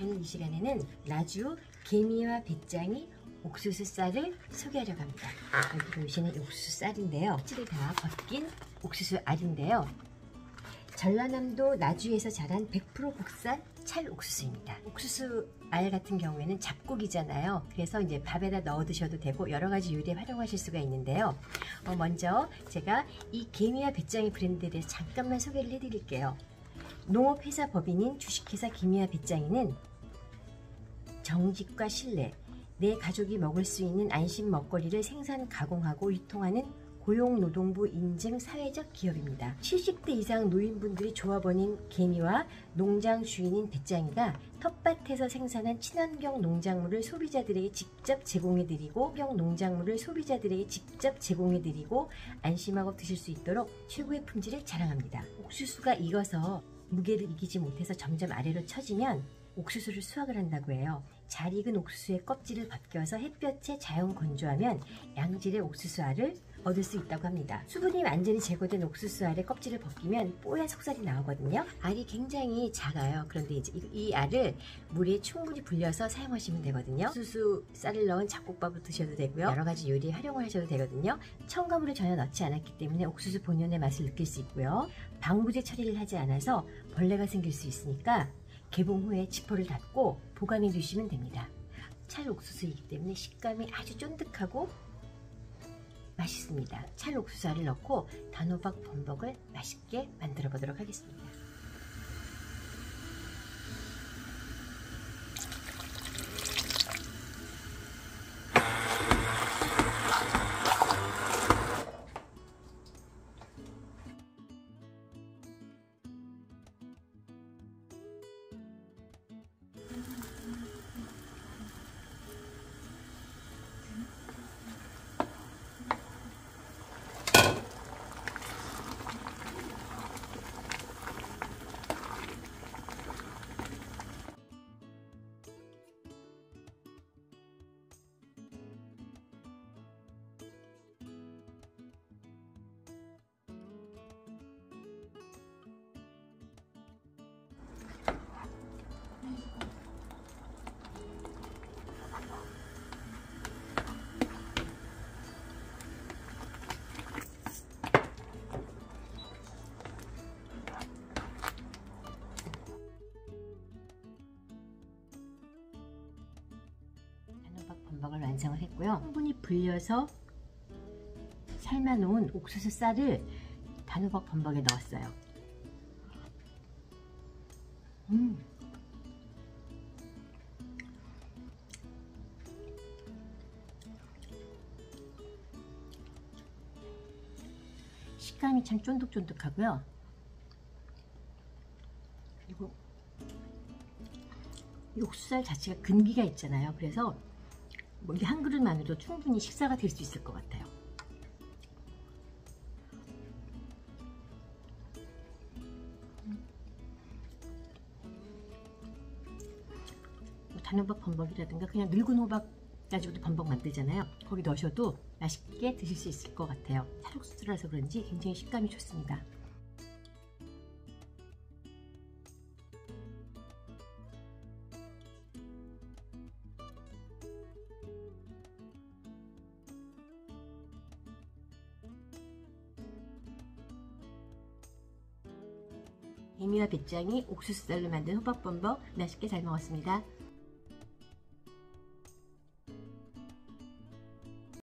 오늘 이 시간에는 나주 개미와 배짱이 옥수수 쌀을 소개하려고 합니다. 여기 보시는 옥수수 쌀인데요. 껍질이 다 벗긴 옥수수 알인데요. 전라남도 나주에서 자란 100% 국산 찰 옥수수입니다. 옥수수 알 같은 경우에는 잡곡이잖아요. 그래서 이제 밥에다 넣어 드셔도 되고 여러 가지 요리에 활용하실 수가 있는데요. 어, 먼저 제가 이 개미와 배짱이 브랜드에 대해서 잠깐만 소개를 해드릴게요. 농업회사 법인인 주식회사 김미아 배짱이는 정직과 신뢰, 내 가족이 먹을 수 있는 안심 먹거리를 생산, 가공하고 유통하는 고용노동부 인증 사회적 기업입니다. 70대 이상 노인분들이 조합원인 개미와 농장 주인인 배짱이가 텃밭에서 생산한 친환경 농작물을 소비자들에게 직접 제공해드리고 경 농작물을 소비자들에게 직접 제공해드리고 안심하고 드실 수 있도록 최고의 품질을 자랑합니다. 옥수수가 익어서 무게를 이기지 못해서 점점 아래로 처지면 옥수수를 수확을 한다고 해요. 잘 익은 옥수수의 껍질을 벗겨서 햇볕에 자연 건조하면 양질의 옥수수알을 얻을 수 있다고 합니다. 수분이 완전히 제거된 옥수수 알의 껍질을 벗기면 뽀얀 속살이 나오거든요. 알이 굉장히 작아요. 그런데 이제 이 알을 물에 충분히 불려서 사용하시면 되거든요. 옥수수 쌀을 넣은 잡곡밥을 드셔도 되고요. 여러 가지 요리에 활용을 하셔도 되거든요. 첨가물을 전혀 넣지 않았기 때문에 옥수수 본연의 맛을 느낄 수 있고요. 방부제 처리를 하지 않아서 벌레가 생길 수 있으니까 개봉 후에 지퍼를 닫고 보관해 두시면 됩니다. 찰 옥수수이기 때문에 식감이 아주 쫀득하고 맛있습니다. 찰 옥수수알을 넣고 단호박 범벅을 맛있게 만들어 보도록 하겠습니다. 단 범벅을 완성을 했고요. 충분히 불려서 삶아놓은 옥수수 쌀을 단호박 범벅에 넣었어요. 음. 식감이 참 쫀득쫀득하고요. 그리고 옥수수쌀 자체가 근기가 있잖아요. 그래서 뭐 이게 한 그릇만으로도 충분히 식사가 될 수 있을 것 같아요. 뭐 단호박 범벅이라든가 그냥 늙은 호박 가지고도 범벅 만들잖아요. 거기 넣으셔도 맛있게 드실 수 있을 것 같아요. 찰국수라서 그런지 굉장히 식감이 좋습니다. 개미와 배짱이 옥수수쌀로 만든 호박범벅 맛있게 잘 먹었습니다.